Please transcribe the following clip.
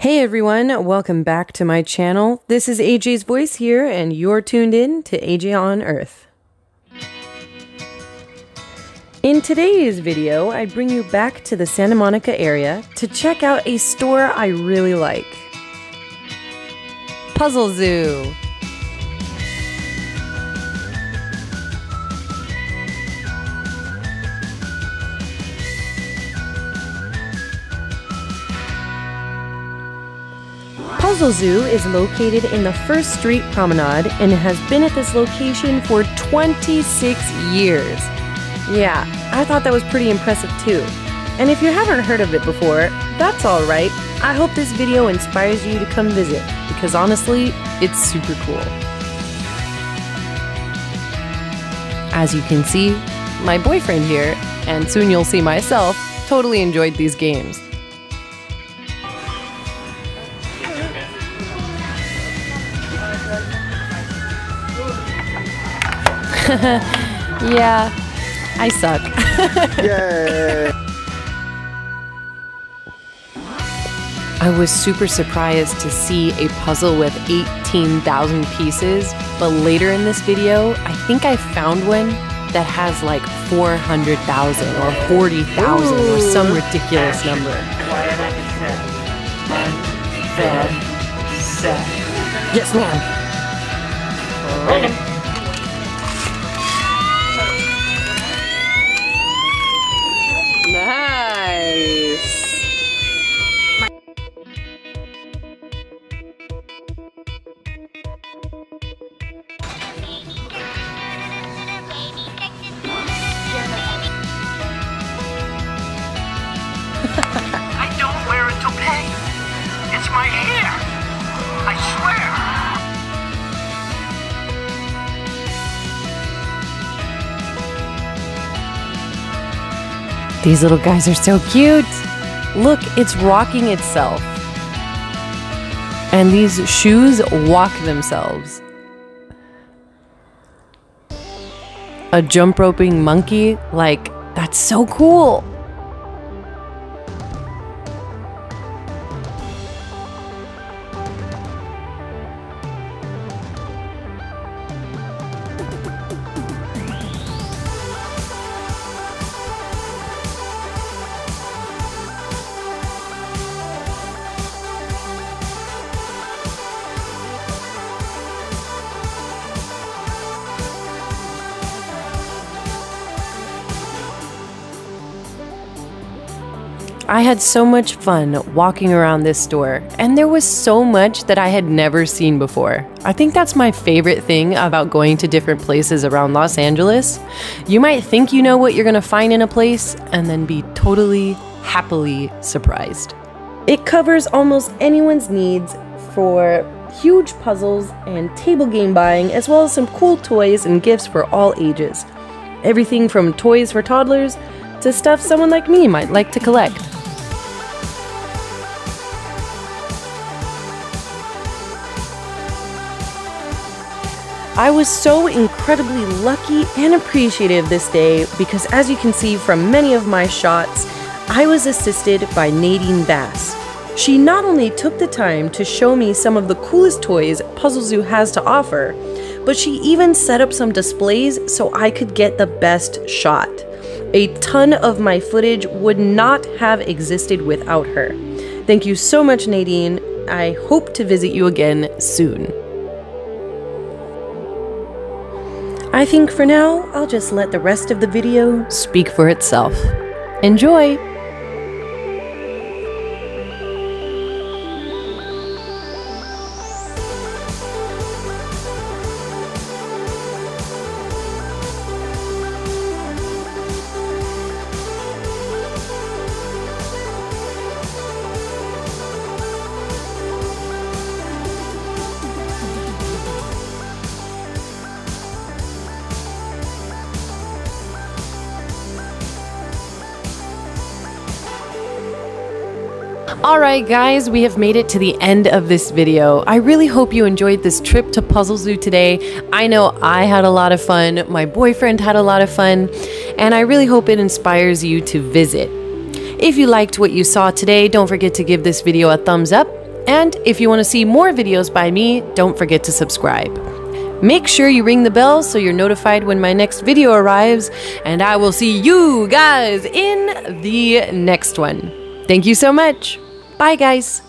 Hey everyone, welcome back to my channel. This is AJ's voice here, and you're tuned in to AJ on Earth. In today's video, I bring you back to the Santa Monica area to check out a store I really like Puzzle Zoo. Puzzle Zoo is located in the First Street Promenade and has been at this location for 26 years. Yeah, I thought that was pretty impressive too. And if you haven't heard of it before, that's alright. I hope this video inspires you to come visit, because honestly, it's super cool. As you can see, my boyfriend here, and soon you'll see myself, totally enjoyed these games. yeah, I suck. Yay! I was super surprised to see a puzzle with 18,000 pieces, but later in this video, I think I found one that has like 400,000 or 40,000 or some ridiculous number. Yes, ma'am. These little guys are so cute. Look, it's rocking itself. And these shoes walk themselves. A jump roping monkey? Like, that's so cool. I had so much fun walking around this store, and there was so much that I had never seen before. I think that's my favorite thing about going to different places around Los Angeles. You might think you know what you're gonna find in a place, and then be totally, happily surprised. It covers almost anyone's needs for huge puzzles and table game buying, as well as some cool toys and gifts for all ages. Everything from toys for toddlers to stuff someone like me might like to collect. I was so incredibly lucky and appreciative this day because, as you can see from many of my shots, I was assisted by Nadine Bass. She not only took the time to show me some of the coolest toys Puzzle Zoo has to offer, but she even set up some displays so I could get the best shot. A ton of my footage would not have existed without her. Thank you so much, Nadine. I hope to visit you again soon. I think for now, I'll just let the rest of the video speak for itself. Enjoy! Alright guys, we have made it to the end of this video. I really hope you enjoyed this trip to Puzzle Zoo today. I know I had a lot of fun, my boyfriend had a lot of fun, and I really hope it inspires you to visit. If you liked what you saw today, don't forget to give this video a thumbs up. And if you want to see more videos by me, don't forget to subscribe. Make sure you ring the bell so you're notified when my next video arrives, and I will see you guys in the next one. Thank you so much. Bye, guys.